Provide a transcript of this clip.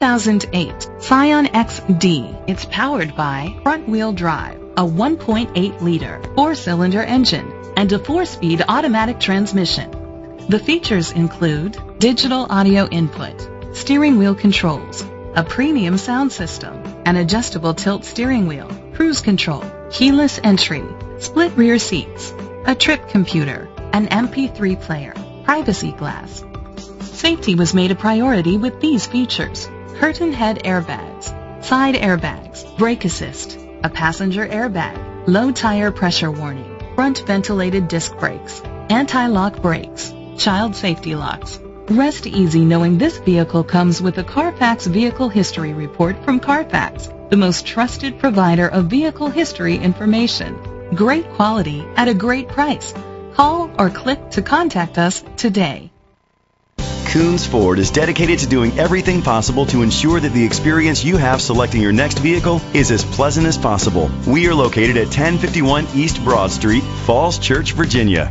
2008 Scion XD. It's powered by front-wheel drive, a 1.8-liter four-cylinder engine, and a four-speed automatic transmission. The features include digital audio input, steering wheel controls, a premium sound system, an adjustable tilt steering wheel, cruise control, keyless entry, split rear seats, a trip computer, an MP3 player, privacy glass. Safety was made a priority with these features. Curtain head airbags, side airbags, brake assist, a passenger airbag, low tire pressure warning, front ventilated disc brakes, anti-lock brakes, child safety locks. Rest easy knowing this vehicle comes with a Carfax Vehicle History Report from Carfax, the most trusted provider of vehicle history information. Great quality at a great price. Call or click to contact us today. Koons Ford is dedicated to doing everything possible to ensure that the experience you have selecting your next vehicle is as pleasant as possible. We are located at 1051 East Broad Street, Falls Church, Virginia.